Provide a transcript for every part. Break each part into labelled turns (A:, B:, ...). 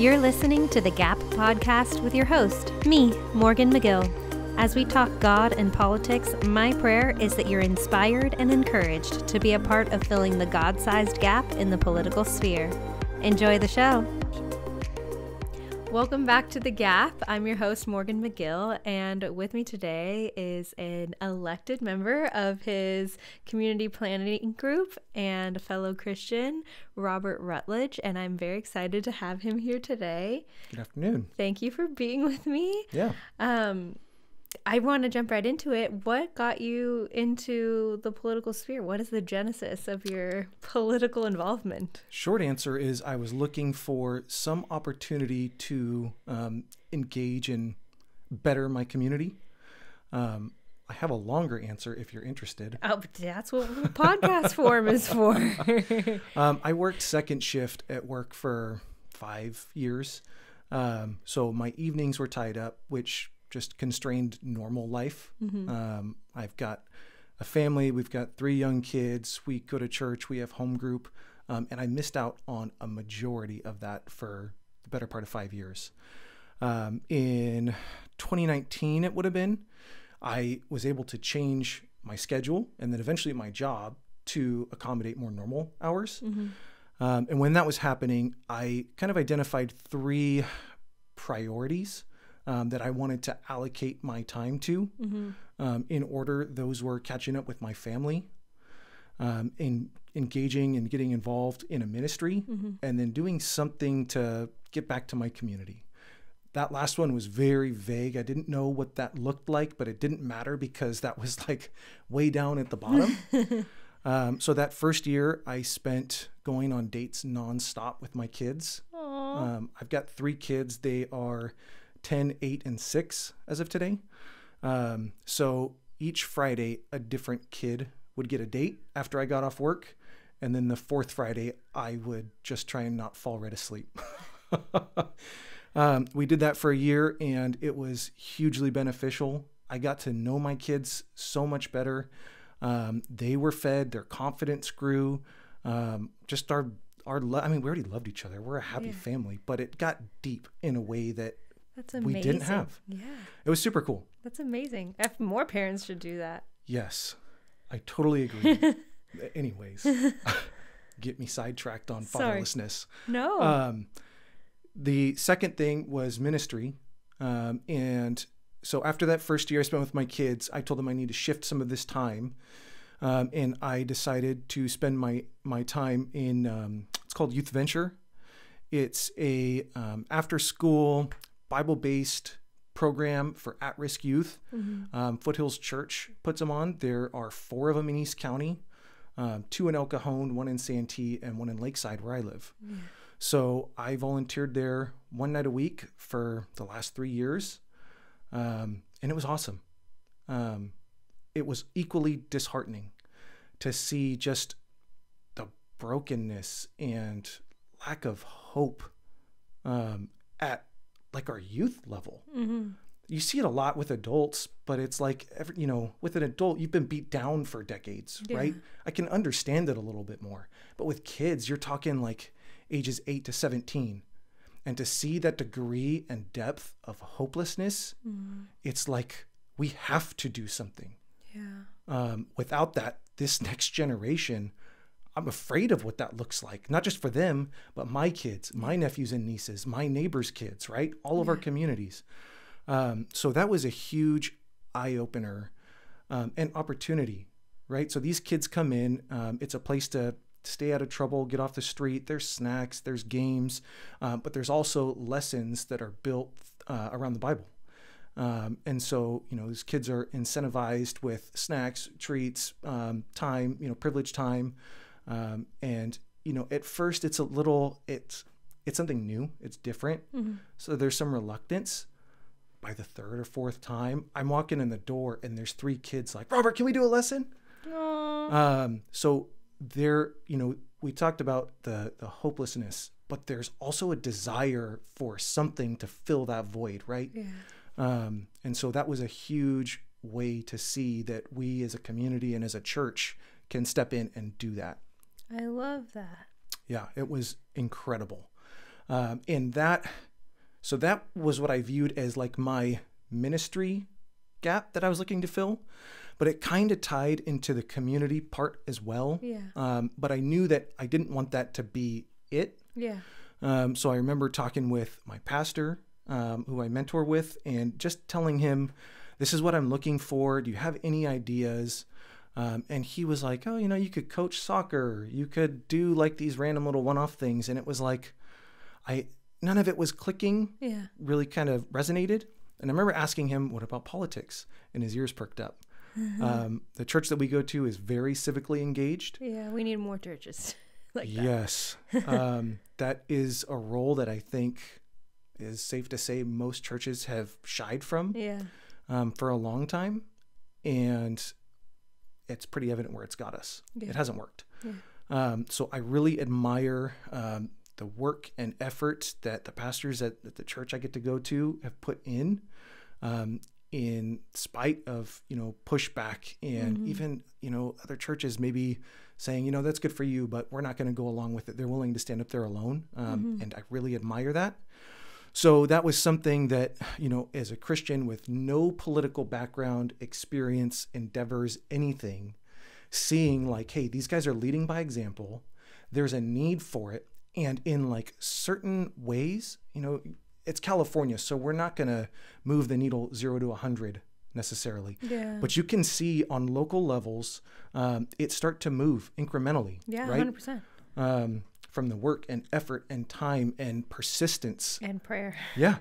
A: You're listening to the Gap Podcast with your host, me, Morgan McGill. As we talk God and politics, my prayer is that you're inspired and encouraged to be a part of filling the God sized gap in the political sphere. Enjoy the show. Welcome back to The Gap. I'm your host, Morgan McGill, and with me today is an elected member of his community planning group and a fellow Christian, Robert Rutledge, and I'm very excited to have him here today.
B: Good afternoon.
A: Thank you for being with me.
B: Yeah.
A: Um, I want to jump right into it. What got you into the political sphere? What is the genesis of your political involvement?
B: Short answer is I was looking for some opportunity to um, engage and better my community. Um, I have a longer answer if you're interested.
A: Oh, that's what podcast form is for.
B: um, I worked second shift at work for five years. Um, so my evenings were tied up, which just constrained normal life. Mm-hmm. Um, I've got a family. We've got three young kids. We go to church. We have home group, um, and I missed out on a majority of that for the better part of five years. Um, in 2019, it would have been. I was able to change my schedule and then eventually my job to accommodate more normal hours. Mm-hmm. Um, and when that was happening, I kind of identified three priorities um, that I wanted to allocate my time to. Mm-hmm. Um, in order, those were catching up with my family, um, in engaging and getting involved in a ministry, mm-hmm. and then doing something to get back to my community. That last one was very vague. I didn't know what that looked like, but it didn't matter because that was like way down at the bottom. Um, so that first year, I spent going on dates nonstop with my kids. Um, I've got three kids. They are 10, 8, and 6 as of today. Um, so each Friday, a different kid would get a date after I got off work. And then the fourth Friday, I would just try and not fall right asleep. um, we did that for a year and it was hugely beneficial. I got to know my kids so much better. Um, they were fed, their confidence grew. Um, just our, our, I mean, we already loved each other. We're a happy yeah. family, but it got deep in a way that
A: that's amazing.
B: We didn't have.
A: Yeah.
B: It was super cool.
A: That's amazing. If more parents should do that.
B: Yes. I totally agree. Anyways, get me sidetracked on fatherlessness.
A: No.
B: Um, the second thing was ministry. Um, and so after that first year I spent with my kids, I told them I need to shift some of this time. Um, and I decided to spend my my time in um, it's called Youth Venture. It's a um, after school Bible based program for at risk youth. Mm-hmm. Um, Foothills Church puts them on. There are four of them in East County um, two in El Cajon, one in Santee, and one in Lakeside, where I live. Mm. So I volunteered there one night a week for the last three years. Um, and it was awesome. Um, it was equally disheartening to see just the brokenness and lack of hope um, at like our youth level. Mm-hmm. You see it a lot with adults, but it's like every, you know, with an adult, you've been beat down for decades, yeah. right? I can understand it a little bit more. But with kids, you're talking like ages 8 to 17. And to see that degree and depth of hopelessness, mm-hmm. it's like we have to do something.
A: Yeah.
B: Um, without that, this next generation I'm afraid of what that looks like, not just for them, but my kids, my nephews and nieces, my neighbors' kids, right? All of yeah. our communities. Um, so that was a huge eye opener um, and opportunity, right? So these kids come in, um, it's a place to stay out of trouble, get off the street. There's snacks, there's games, um, but there's also lessons that are built uh, around the Bible. Um, and so, you know, these kids are incentivized with snacks, treats, um, time, you know, privileged time. Um, and you know, at first it's a little it's it's something new, it's different. Mm-hmm. So there's some reluctance. By the third or fourth time, I'm walking in the door and there's three kids like, Robert, can we do a lesson? Um, so there, you know, we talked about the the hopelessness, but there's also a desire for something to fill that void, right?
A: Yeah.
B: Um, and so that was a huge way to see that we as a community and as a church can step in and do that.
A: I love that.
B: Yeah, it was incredible. Um, and that, so that was what I viewed as like my ministry gap that I was looking to fill. But it kind of tied into the community part as well.
A: Yeah.
B: Um, but I knew that I didn't want that to be it.
A: Yeah.
B: Um, so I remember talking with my pastor, um, who I mentor with, and just telling him, "This is what I'm looking for. Do you have any ideas?" Um, and he was like, "Oh, you know, you could coach soccer. You could do like these random little one-off things." And it was like, I none of it was clicking.
A: Yeah.
B: Really kind of resonated. And I remember asking him, "What about politics?" And his ears perked up. Um, the church that we go to is very civically engaged.
A: Yeah. We need more churches like that.
B: Yes. um, that is a role that I think is safe to say most churches have shied from
A: Yeah.
B: um, for a long time. And it's pretty evident where it's got us.
A: Yeah.
B: It hasn't worked.
A: Yeah.
B: Um, so I really admire um, the work and effort that the pastors at, at the church I get to go to have put in. Um, in spite of you know pushback and
A: Mhm.
B: even you know other churches maybe saying you know that's good for you but we're not going to go along with it they're willing to stand up there alone um,
A: Mhm.
B: and i really admire that so that was something that you know as a christian with no political background experience endeavors anything seeing like hey these guys are leading by example there's a need for it and in like certain ways you know it's california so we're not going to move the needle 0 to 100 necessarily
A: Yeah.
B: but you can see on local levels um, it start to move incrementally
A: yeah.
B: right
A: 100%.
B: um, from the work and effort and time and persistence
A: And prayer.
B: yeah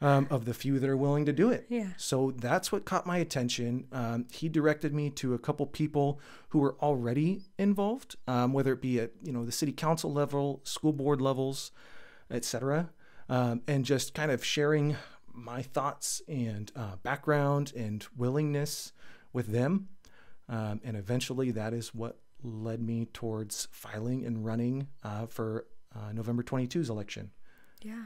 B: um, of the few that are willing to do it
A: Yeah.
B: so that's what caught my attention. Um, he directed me to a couple people who were already involved, um, whether it be at you know the city council level, school board levels, etc., um, and just kind of sharing my thoughts and uh, background and willingness with them. Um, and eventually, that is what led me towards filing and running uh, for uh, November 22's election.
A: Yeah.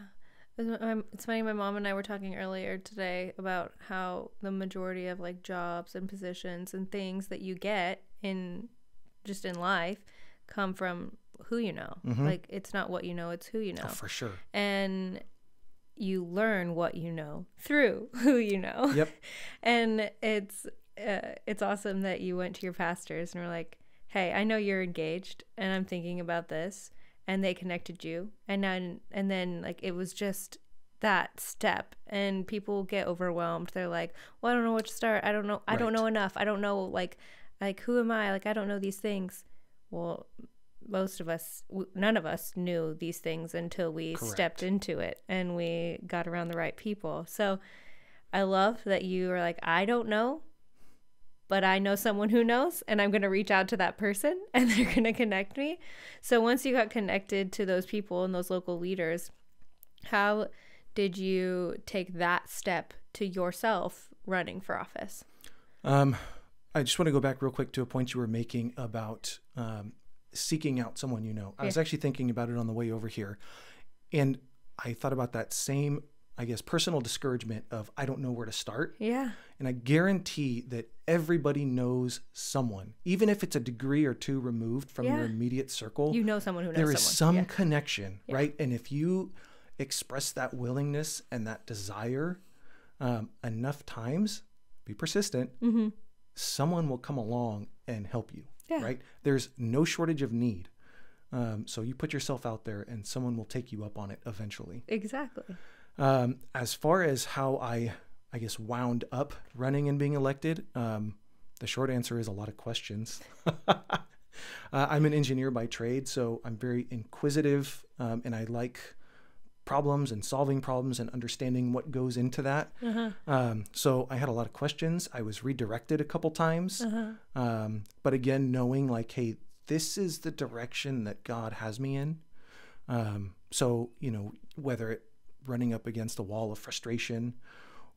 A: It's funny, my mom and I were talking earlier today about how the majority of like jobs and positions and things that you get in just in life come from who you know.
B: Mhm.
A: Like it's not what you know, it's who you know.
B: Oh, for sure.
A: and you learn what you know through who you know.
B: Yep.
A: and it's uh, it's awesome that you went to your pastors and were like, "Hey, I know you're engaged, and I'm thinking about this," and they connected you, and then and then like it was just that step and people get overwhelmed. They're like well i don't know what to start. I don't know i don't know enough. I don't know like like who am i? Like i don't know these things. Well most of us none of us knew these things until we stepped into it and we got around the right people. So i love that you are like i don't know but i know someone who knows and i'm going to reach out to that person and they're going to connect me. So once you got connected to those people and those local leaders how did you take that step to yourself running for office?
B: Um, I just want to go back real quick to a point you were making about um, seeking out someone you know. I was actually thinking about it on the way over here, and I thought about that same, I guess, personal discouragement of I don't know where to start.
A: yeah
B: And I guarantee that everybody knows someone, even if it's a degree or two removed from your immediate circle.
A: you know someone who knows
B: there is some
A: someone
B: connection,
A: Yeah.
B: right? And if you express that willingness and that desire um, enough times, be persistent,
A: mm-hmm.
B: someone will come along and help you,
A: Yeah.
B: right? There's no shortage of need. Um, so you put yourself out there and someone will take you up on it eventually.
A: exactly
B: Um, as far as how I, I guess, wound up running and being elected, um, the short answer is a lot of questions. uh, I'm an engineer by trade, so I'm very inquisitive um, and I like problems and solving problems and understanding what goes into that.
A: uh-huh.
B: Um, so I had a lot of questions. I was redirected a couple times.
A: Uh-huh.
B: Um, but again, knowing like, hey, this is the direction that God has me in. Um, so, you know, whether it running up against a wall of frustration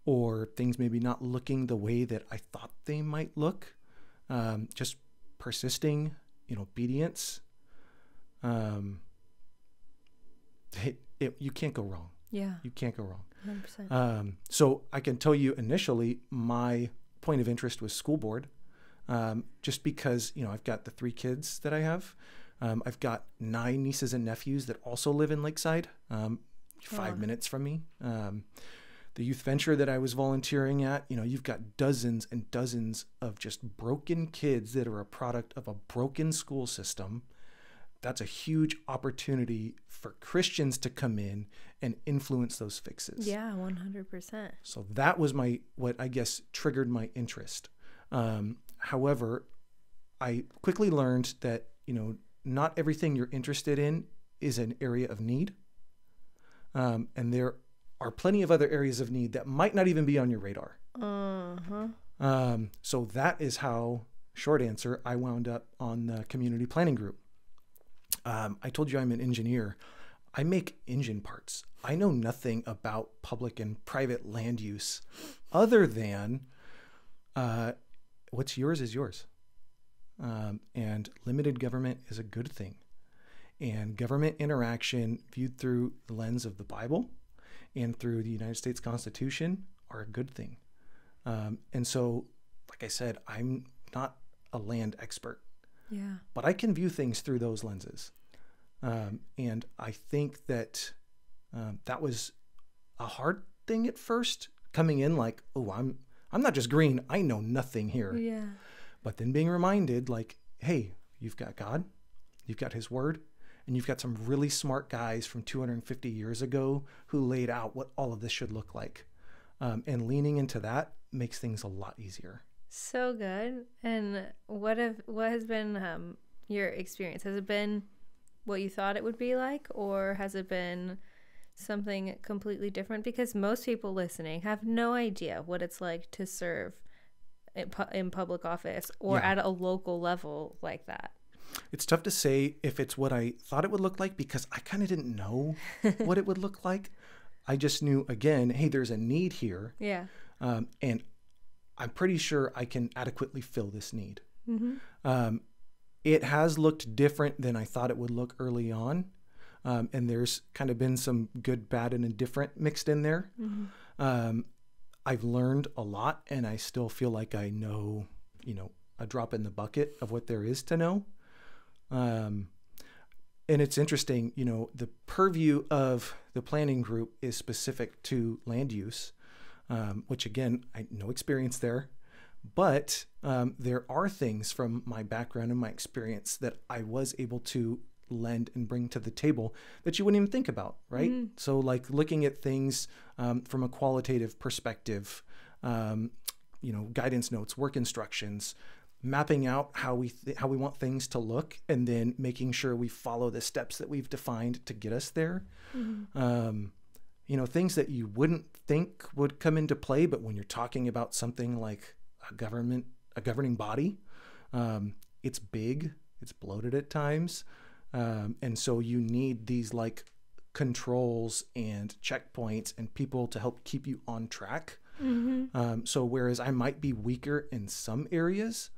B: or things maybe not looking the way that I thought they might look, um, just persisting in obedience, um, it, it, you can't go wrong.
A: yeah
B: You can't go wrong.
A: 100%
B: Um, so I can tell you initially, my point of interest was school board, um, just because you know I've got the three kids that I have. Um, I've got nine nieces and nephews that also live in Lakeside, um, five
C: Wow.
B: minutes from me. Um, the youth venture that I was volunteering at, you know, you've got dozens and dozens of just broken kids that are a product of a broken school system. That's a huge opportunity for Christians to come in and influence those fixes.
C: Yeah, 100%.
B: So that was my what I guess triggered my interest. Um, however, I quickly learned that you know not everything you're interested in is an area of need, um, and there are plenty of other areas of need that might not even be on your radar.
C: Uh huh.
B: Um, so that is how, short answer, I wound up on the community planning group. Um, I told you I'm an engineer. I make engine parts. I know nothing about public and private land use other than uh, what's yours is yours. Um, and limited government is a good thing. And government interaction viewed through the lens of the Bible and through the United States Constitution are a good thing. Um, and so, like I said, I'm not a land expert,
C: Yeah.
B: but I can view things through those lenses. Um, and I think that um, that was a hard thing at first, coming in like, oh, I'm I'm not just green. I know nothing here.
C: Yeah.
B: But then being reminded, like, hey, you've got God, you've got His Word, and you've got some really smart guys from 250 years ago who laid out what all of this should look like. Um, and leaning into that makes things a lot easier.
C: So good. And what have what has been um, your experience? Has it been what you thought it would be like, or has it been something completely different? Because most people listening have no idea what it's like to serve in, pu- in public office or
B: Yeah.
C: at a local level like that.
B: It's tough to say if it's what I thought it would look like because I kind of didn't know what it would look like. I just knew, again, hey, there's a need here.
C: Yeah.
B: Um, and I'm pretty sure I can adequately fill this need.
C: Mm-hmm.
B: Um, it has looked different than I thought it would look early on. Um, and there's kind of been some good, bad, and indifferent mixed in there.
C: Mm-hmm.
B: Um, I've learned a lot, and I still feel like I know, you know, a drop in the bucket of what there is to know. Um, and it's interesting, you know, the purview of the planning group is specific to land use, um, which again, I no experience there. But um, there are things from my background and my experience that I was able to lend and bring to the table that you wouldn't even think about, right? So, like looking at things um, from a qualitative perspective, um, you know, guidance notes, work instructions, mapping out how we th- how we want things to look, and then making sure we follow the steps that we've defined to get us there. Um, you know, things that you wouldn't think would come into play, but when you're talking about something like a government, a governing body, um, it's big, it's bloated at times, um, and so you need these like controls and checkpoints and people to help keep you on track.
C: Mm-hmm.
B: Um, so whereas I might be weaker in some areas,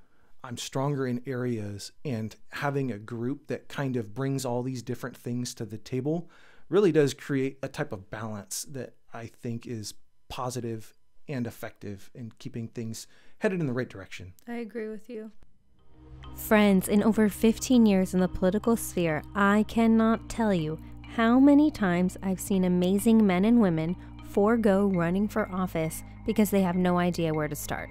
B: I'm stronger in areas, and having a group that kind of brings all these different things to the table really does create a type of balance that I think is positive and effective in keeping things headed in the right direction.
C: I agree with you.
A: Friends, in over 15 years in the political sphere, I cannot tell you how many times I've seen amazing men and women forego running for office because they have no idea where to start.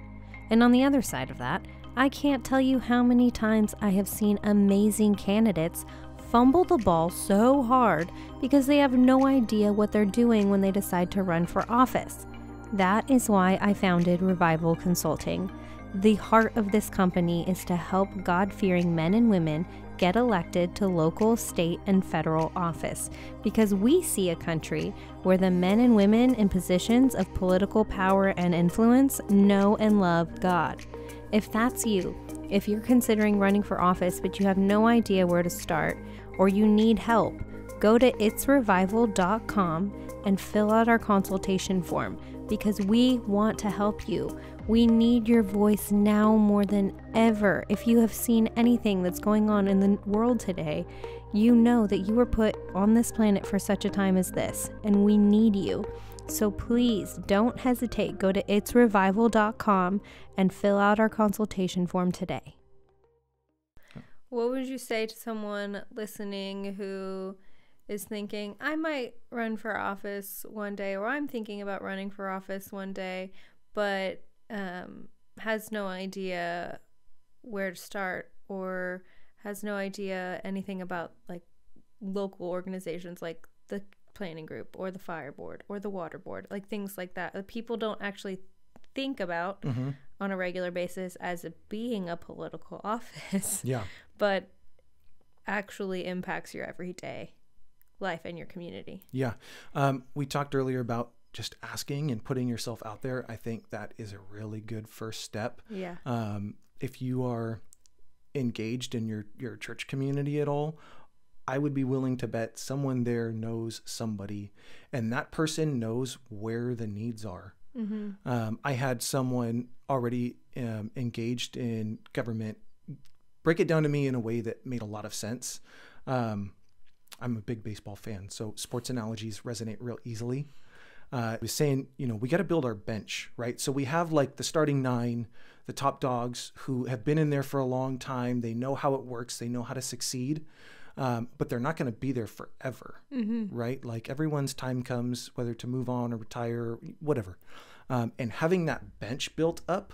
A: And on the other side of that, I can't tell you how many times I have seen amazing candidates fumble the ball so hard because they have no idea what they're doing when they decide to run for office. That is why I founded Revival Consulting. The heart of this company is to help God fearing men and women get elected to local, state, and federal office because we see a country where the men and women in positions of political power and influence know and love God. If that's you, if you're considering running for office but you have no idea where to start, or you need help, go to itsrevival.com and fill out our consultation form because we want to help you. We need your voice now more than ever. If you have seen anything that's going on in the world today, you know that you were put on this planet for such a time as this, and we need you. So please don't hesitate. Go to itsrevival.com and fill out our consultation form today. What would you say to someone listening who is thinking, I might run for office one day, or I'm thinking about running for office one day, but um, has no idea where to start or has no idea anything about like local organizations like the planning group or the fire board or the water board, like things like that. that people don't actually think about
B: Mm-hmm.
A: on a regular basis as being a political office,
B: Yeah.
A: but actually impacts your everyday life and your community.
B: Yeah. Um, we talked earlier about just asking and putting yourself out there. I think that is a really good first step.
A: Yeah.
B: Um, if you are engaged in your, your church community at all, I would be willing to bet someone there knows somebody, and that person knows where the needs are.
A: Mm-hmm.
B: Um, I had someone already um, engaged in government break it down to me in a way that made a lot of sense. Um, I'm a big baseball fan, so sports analogies resonate real easily. Uh, I was saying, you know, we got to build our bench, right? So we have like the starting nine, the top dogs who have been in there for a long time. They know how it works, they know how to succeed, um, but they're not going to be there forever,
A: Mm-hmm.
B: right? Like everyone's time comes, whether to move on or retire, whatever. Um, and having that bench built up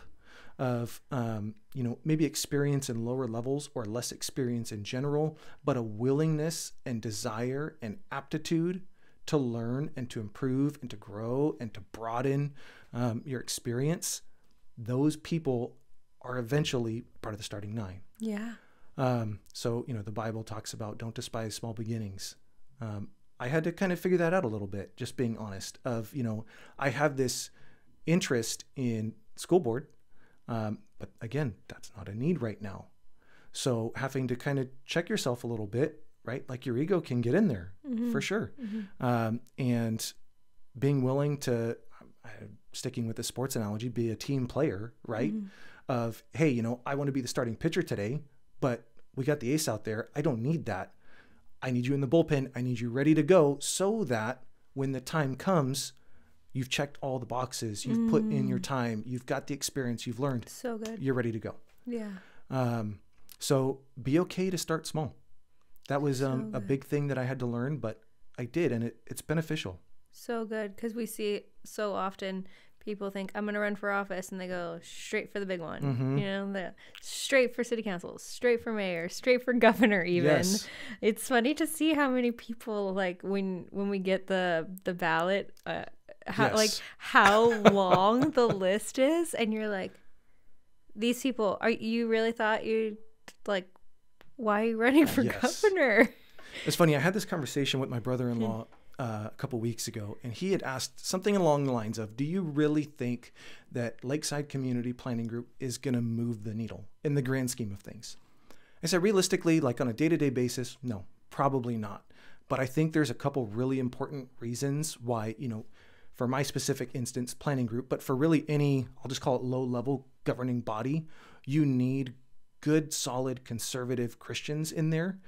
B: of, um, you know, maybe experience in lower levels or less experience in general, but a willingness and desire and aptitude to learn and to improve and to grow and to broaden um, your experience, those people are eventually part of the starting nine.
A: Yeah.
B: Um, so, you know, the Bible talks about don't despise small beginnings. Um, I had to kind of figure that out a little bit, just being honest. Of, you know, I have this interest in school board, um, but again, that's not a need right now. So, having to kind of check yourself a little bit, right? Like your ego can get in there
A: Mm-hmm.
B: for sure. Um, and being willing to, sticking with the sports analogy, be a team player, right?
A: Mm-hmm.
B: Of, hey, you know, I want to be the starting pitcher today, but we got the ace out there. I don't need that. I need you in the bullpen. I need you ready to go so that when the time comes, you've checked all the boxes, you've put in your time, you've got the experience, you've learned,
A: So good.
B: you're ready to go.
A: Yeah.
B: Um, so be okay to start small. That was um,
A: So
B: a big thing that I had to learn, but I did, and it, it's beneficial.
A: So good because we see so often people think I'm gonna run for office and they go straight for the big one.
B: Mhm.
A: You know, the straight for city council, straight for mayor, straight for governor. Even
B: Yes.
A: it's funny to see how many people like when when we get the the ballot, uh, how like how long the list is, and you're like, these people are you really thought you like why are you running for
B: Yes.
A: governor?
B: It's funny. I had this conversation with my brother-in-law uh, a couple weeks ago, and he had asked something along the lines of, "Do you really think that Lakeside Community Planning Group is going to move the needle in the grand scheme of things?" I said, realistically, like on a day-to-day basis, no, probably not. But I think there's a couple really important reasons why, you know, for my specific instance, planning group, but for really any, I'll just call it low-level governing body, you need good, solid, conservative Christians in there.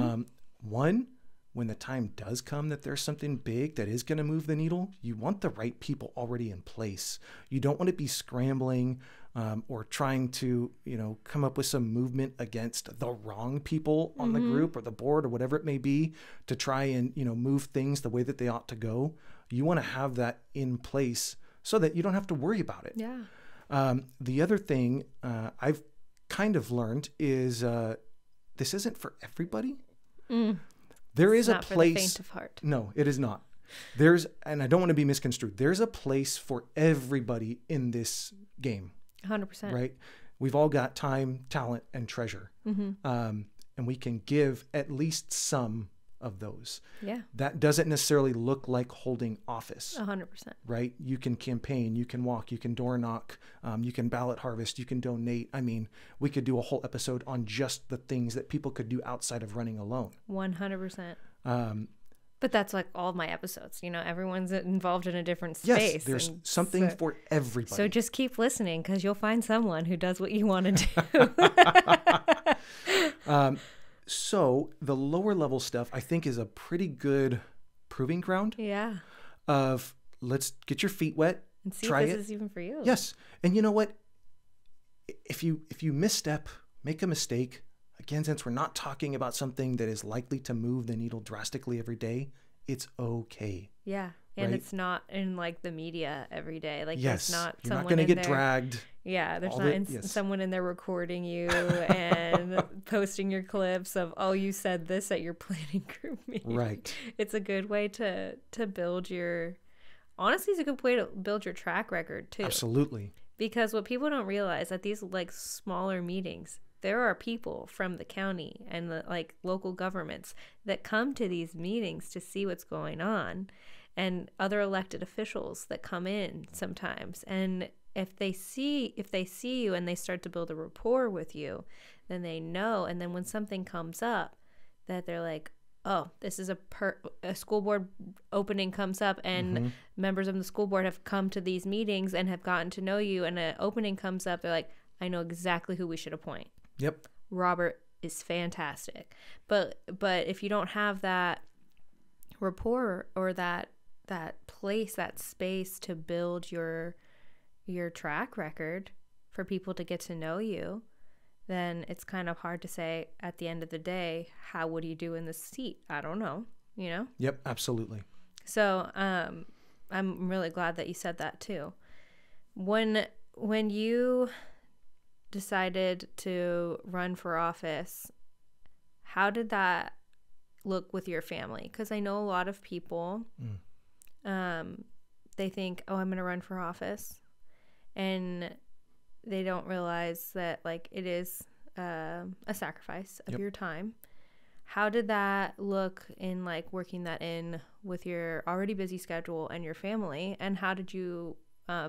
B: Um, one, when the time does come that there's something big that is going to move the needle, you want the right people already in place. You don't want to be scrambling um, or trying to, you know, come up with some movement against the wrong people on the group or the board or whatever it may be to try and, you know, move things the way that they ought to go. You want to have that in place so that you don't have to worry about it.
A: Yeah.
B: Um, the other thing uh, I've kind of learned is uh, this isn't for everybody. There is.
A: Not
B: a place.
A: faint of heart.
B: No, it is not. There's, and I don't want to be misconstrued. There's a place for everybody in this game,
A: Hundred percent.
B: right? We've all got time, talent, and treasure,
A: Mm-hmm.
B: um, and we can give at least some of those.
A: Yeah.
B: That doesn't necessarily look like holding office
A: A hundred percent.
B: right? You can campaign, you can walk, you can door knock, um, you can ballot harvest, you can donate. I mean, we could do a whole episode on just the things that people could do outside of running alone.
A: One hundred percent.
B: Um,
A: But that's like all of my episodes. You know, everyone's involved in a different space.
B: yes,
A: there's
B: something
A: so,
B: for everybody.
A: so just keep listening because you'll find someone who does what you want to do.
B: um, so the lower level stuff, I think, is a pretty good proving ground
A: yeah.
B: of let's get your feet wet,
A: And see
B: try
A: if this
B: it.
A: is even for you.
B: Yes, and you know what? If you if you misstep, make a mistake, again, since we're not talking about something that is likely to move the needle drastically every day, it's okay.
A: Yeah. And
B: Right.
A: it's not in like the media every day. Like
B: yes,
A: not
B: you're not
A: someone
B: going to get
A: there.
B: dragged.
A: Yeah, there's
B: all
A: not
B: the-
A: in,
B: yes.
A: someone in there recording you and posting your clips of oh you said this at your planning group meeting.
B: Right.
A: It's a good way to to build your honestly it's a good way to build your track record too.
B: Absolutely.
A: Because what people don't realize at these like smaller meetings, there are people from the county and the like local governments that come to these meetings to see what's going on and other elected officials that come in sometimes. And if they see if they see you and they start to build a rapport with you, then they know and then when something comes up that they're like oh this is a per a school board opening comes up and mm-hmm. members of the school board have come to these meetings and have gotten to know you and an opening comes up they're like i know exactly who we should appoint
B: Yep.
A: robert is fantastic but but if you don't have that rapport or that that place that space to build your your track record for people to get to know you then it's kind of hard to say at the end of the day how would you do in this seat i don't know you know
B: Yep. Absolutely.
A: so um, I'm really glad that you said that too. When when you decided to run for office, how did that look with your family? Because I know a lot of people, um, they think, "Oh, I'm going to run for office," and they don't realize that like it is um a sacrifice of
B: Yep.
A: your time. How did that look in like working that in with your already busy schedule and your family? And how did you uh,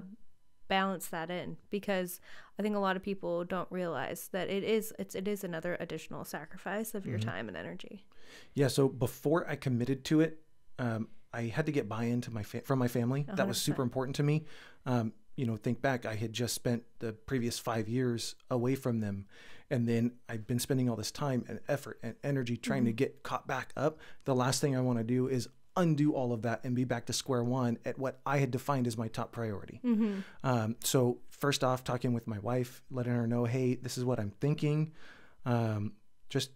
A: balance that in? Because i think a lot of people don't realize that it is it's it is another additional sacrifice of your time and energy.
B: Yeah. So before I committed to it, um, I had to get buy-in to my fa- from my family. That was super important to me. Um, you know, think back, I had just spent the previous five years away from them, and then I've been spending all this time and effort and energy trying to get caught back up. The last thing I want to do is undo all of that and be back to square one at what I had defined as my top priority. Um, so first off, talking with my wife, letting her know, hey, this is what I'm thinking. Um, just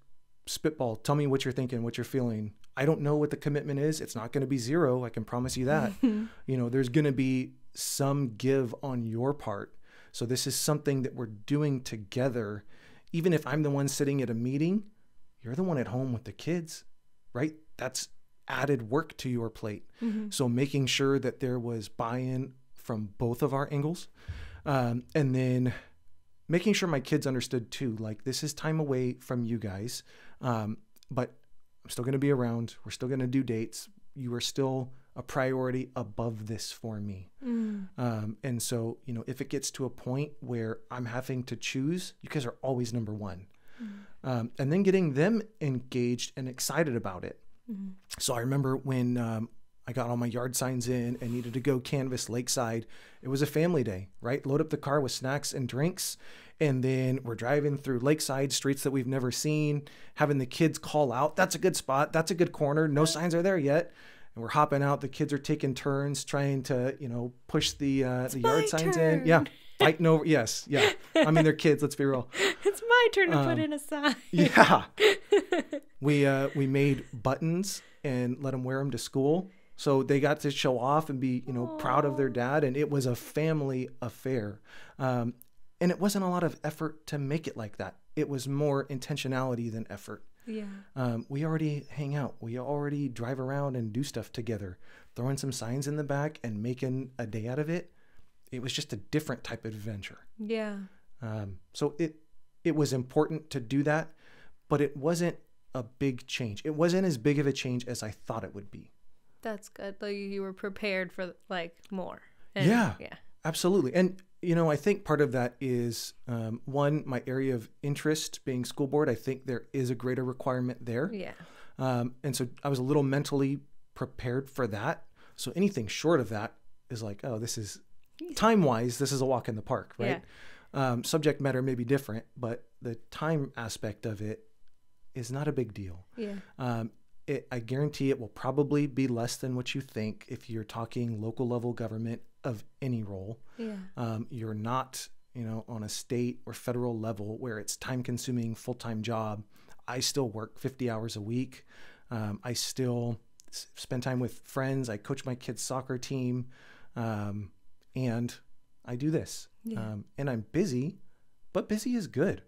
B: spitball. Tell me what you're thinking, what you're feeling. I don't know what the commitment is. It's not going to be zero. I can promise you that. you know, there's going to be some give on your part. So this is something that we're doing together. Even if I'm the one sitting at a meeting, you're the one at home with the kids, right? That's added work to your plate. So making sure that there was buy-in from both of our angles, um, and then making sure my kids understood too. Like this is time away from you guys, um, but I'm still going to be around. We're still going to do dates. You are still a priority above this for me. Um, and so, you know, if it gets to a point where I'm having to choose, you guys are always number one. Um, and then getting them engaged and excited about it. So I remember when um, I got all my yard signs in and needed to go canvass Lakeside. It was a family day, right? Load up the car with snacks and drinks. And then we're driving through Lakeside streets that we've never seen, having the kids call out, that's a good spot, that's a good corner. No signs are there yet. And we're hopping out. The kids are taking turns trying to, you know, push the uh, the yard signs in. Yeah.
A: turn.
B: Fighting over. Yes. Yeah. I mean, they're kids. Let's be real.
A: it's my turn to
B: Um,
A: put in a sign
B: Yeah. we uh, we made buttons and let them wear them to school, so they got to show off and be you know proud of their dad, and it was a family affair. Um, and it wasn't a lot of effort to make it like that. It was more intentionality than effort.
A: yeah
B: Um, we already hang out. We already drive around and do stuff together. Throwing some signs in the back and making a day out of it. It was just a different type of adventure.
A: yeah
B: Um, so it it was important to do that, but it wasn't a big change. It wasn't as big of a change as I thought it would be.
A: that's good like you were prepared for like more
B: Yeah.
A: yeah
B: Absolutely. And you know, I think part of that is um, one, my area of interest being school board. I think there is a greater requirement there.
A: yeah
B: Um, and so I was a little mentally prepared for that. So anything short of that is like, oh, this is time wise, this is a walk in the park, right? Um, subject matter may be different, but the time aspect of it is not a big deal.
A: yeah
B: Um, it, I guarantee it will probably be less than what you think if you're talking local level government of any role.
A: yeah
B: Um, you're not, you know, on a state or federal level where it's time consuming, full time job. I still work 50 hours a week. Um, I still s- spend time with friends. I coach my kids' soccer team. Um, and I do this.
A: Yeah.
B: Um, and I'm busy, but busy is good.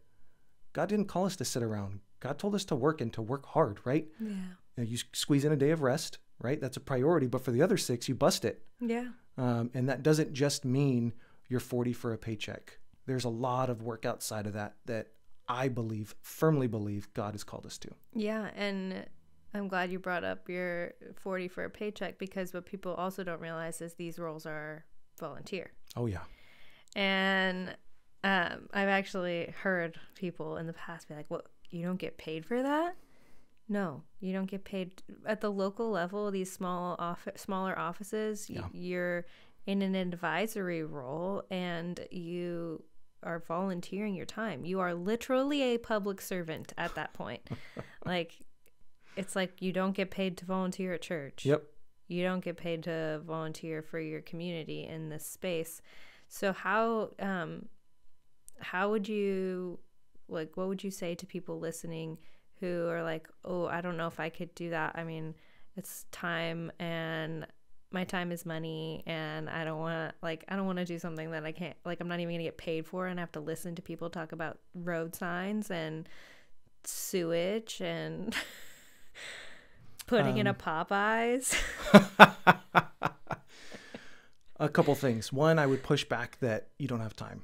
B: God didn't call us to sit around. God told us to work and to work hard, right?
A: Yeah.
B: You, know, you squeeze in a day of rest, right? That's a priority. But for the other six, you bust it.
A: Yeah.
B: Um, and that doesn't just mean you're 40 for a paycheck. There's a lot of work outside of that that I believe, firmly believe, God has called us to.
A: Yeah, and I'm glad you brought up your 40 for a paycheck because what people also don't realize is these roles are volunteer.
B: Oh, yeah.
A: And um, I've actually heard people in the past be like, well, You don't get paid for that?" No, you don't get paid at the local level. These small off- smaller offices,
B: Yeah.
A: you're in an advisory role, and you are volunteering your time. You are literally a public servant at that point. like, it's like you don't get paid to volunteer at church
B: Yep.
A: you don't get paid to volunteer for your community in this space so how um how would you like what would you say to people listening who are like oh i don't know if i could do that i mean it's time and my time is money and i don't want to like i don't want to do something that i can't like i'm not even gonna get paid for and I have to listen to people talk about road signs and sewage and putting in a um. popeyes
B: a couple things. One, I would push back that you don't have time.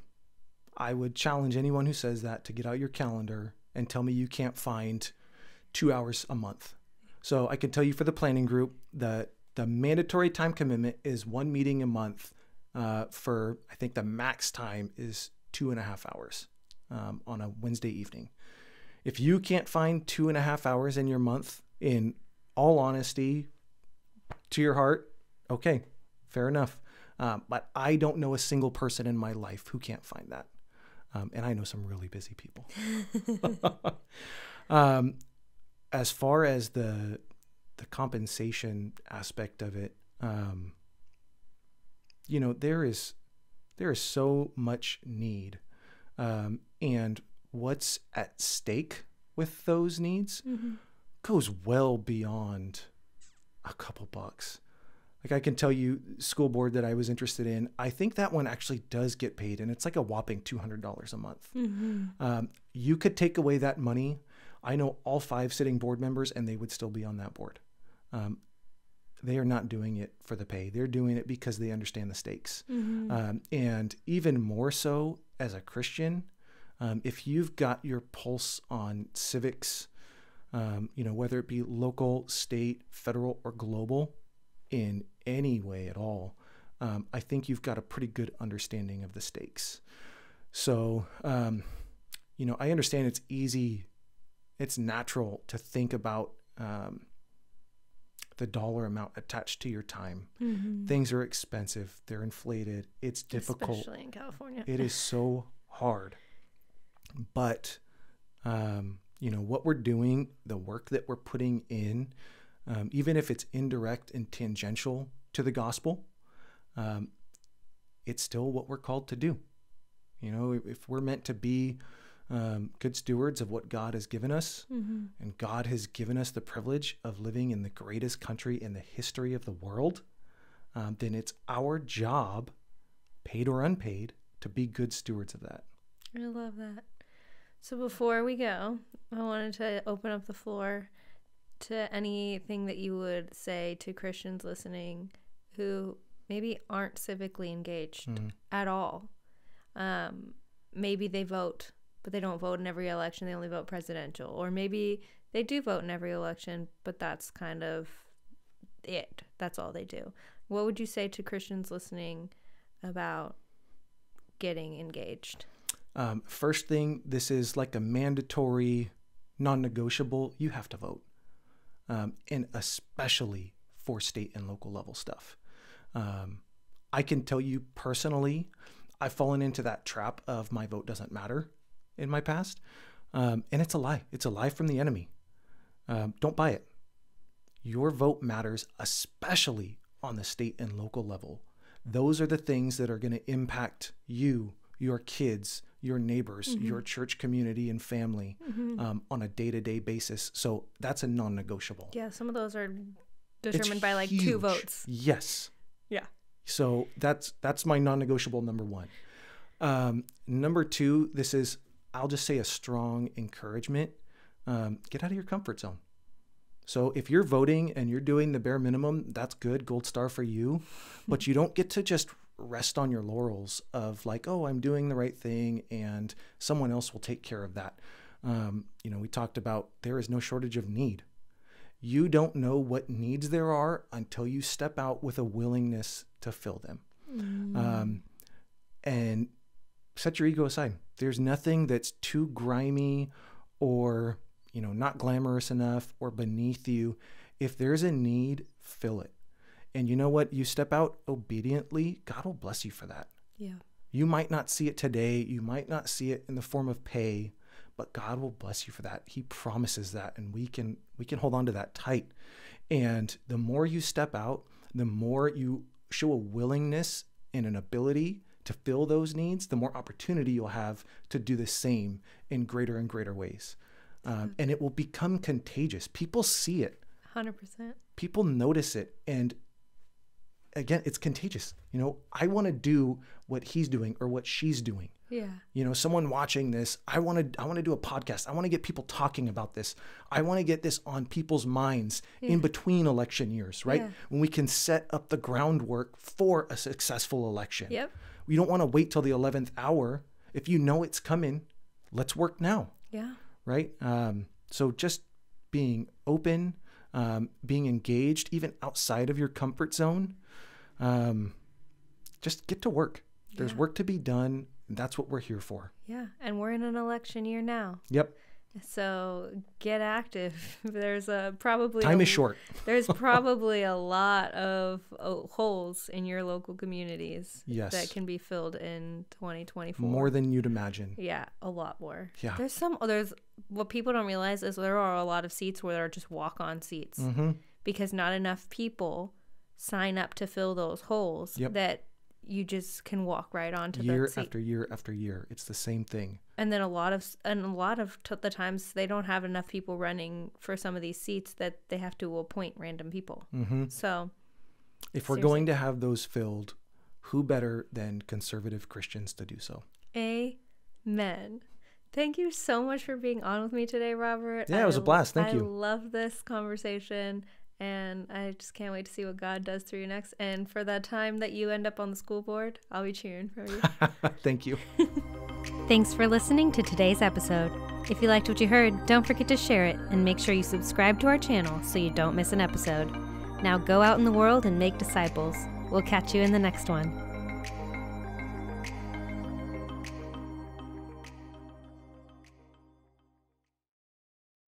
B: I would challenge anyone who says that to get out your calendar and tell me you can't find two hours a month. So I can tell you for the planning group that the mandatory time commitment is one meeting a month. Uh, for I think the max time is two and a half hours um, on a Wednesday evening. If you can't find two and a half hours in your month, in all honesty, to your heart, okay, fair enough. Um, but I don't know a single person in my life who can't find that. Um, and I know some really busy people. um, as far as the the compensation aspect of it, um, you know, there is there is so much need, um, and what's at stake with those needs goes well beyond a couple bucks. Like I can tell you, school board that I was interested in, I think that one actually does get paid, and it's like a whopping two hundred dollars a month. Um, you could take away that money. I know all five sitting board members, and they would still be on that board. Um, they are not doing it for the pay; they're doing it because they understand the stakes. Um, and even more so as a Christian, um, if you've got your pulse on civics, um, you know whether it be local, state, federal, or global, in any way at all, um, I think you've got a pretty good understanding of the stakes. So, um, you know, I understand it's easy, it's natural to think about um, the dollar amount attached to your time. Things are expensive, they're inflated, it's difficult.
A: especially in california
B: It is so hard. But, um, you know, what we're doing, the work that we're putting in, um, even if it's indirect and tangential to the gospel, um, it's still what we're called to do. You know, if, we're meant to be um, good stewards of what God has given us, and God has given us the privilege of living in the greatest country in the history of the world, um, then it's our job, paid or unpaid, to be good stewards of that.
A: I love that. So before we go, I wanted to open up the floor to anything that you would say to Christians listening who maybe aren't civically engaged at all. Um, maybe they vote, but they don't vote in every election. They only vote presidential. Or maybe they do vote in every election, but that's kind of it. That's all they do. What would you say to Christians listening about getting engaged?
B: Um, first thing, this is like a mandatory, non negotiable. You have to vote. Um, and especially for state and local level stuff. Um, I can tell you personally, I've fallen into that trap of my vote doesn't matter in my past. Um, and it's a lie. It's a lie from the enemy. Um, don't buy it. Your vote matters, especially on the state and local level. Those are the things that are going to impact you, your kids, your neighbors,
A: Mm-hmm.
B: your church community and family um, on a day to day basis. So that's a non negotiable.
A: Yeah, some of those are
B: It's
A: determined by like two votes.
B: Yes.
A: Yeah.
B: So that's that's my non-negotiable number one. Um, number two, this is I'll just say a strong encouragement. Um, get out of your comfort zone. So if you're voting and you're doing the bare minimum, that's good, gold star for you. But you don't get to just rest on your laurels of like, oh, I'm doing the right thing and someone else will take care of that. Um, you know, we talked about there is no shortage of need. You don't know what needs there are until you step out with a willingness to fill them. Um, and set your ego aside. There's nothing that's too grimy or, you know, not glamorous enough or beneath you. If there's a need, fill it. And you know what? You step out obediently, God will bless you for that.
A: Yeah.
B: You might not see it today, you might not see it in the form of pay, but God will bless you for that. He promises that and we can we can hold on to that tight. And the more you step out, the more you show a willingness and an ability to fill those needs, the more opportunity you'll have to do the same in greater and greater ways. Um, and it will become contagious. People see it
A: Hundred percent.
B: people notice it and again it's contagious you know i want to do what he's doing or what she's doing
A: Yeah.
B: you know someone watching this i want to i want to do a podcast i want to get people talking about this i want to get this on people's minds in between election years right
A: Yeah.
B: when we can set up the groundwork for a successful election
A: Yep.
B: we don't want to wait till the 11th hour if you know it's coming let's work now
A: Yeah.
B: right? Um, so just being open, um, being engaged, even outside of your comfort zone, um, just get to work. There's
A: Yeah.
B: work to be done. And that's what we're here for.
A: Yeah. And we're in an election year now.
B: Yep.
A: So get active. There's a probably
B: Time
A: a-
B: is short.
A: There's probably a lot of uh, holes in your local communities
B: Yes.
A: that can be filled in 2024.
B: More than you'd imagine.
A: yeah, a lot more.
B: Yeah.
A: There's some there's what people don't realize is there are a lot of seats where there are just walk-on seats
B: hmm
A: because not enough people sign up to fill those holes
B: Yep.
A: that you just can walk right onto
B: Year
A: the
B: after year after year, it's the same thing.
A: and then a lot of and a lot of t- the times they don't have enough people running for some of these seats that they have to appoint random people.
B: hmm
A: So
B: If we're going to have those filled, who better than conservative Christians to do so?
A: Amen. Thank you so much for being on with me today, Robert.
B: Yeah, it was a blast. Thank
A: I
B: you.
A: love this conversation, and I just can't wait to see what God does through you next. And for that time that you end up on the school board, I'll be cheering for you.
B: Thank you.
D: Thanks for listening to today's episode. If you liked what you heard, don't forget to share it and make sure you subscribe to our channel so you don't miss an episode. Now go out in the world and make disciples. We'll catch you in the next one.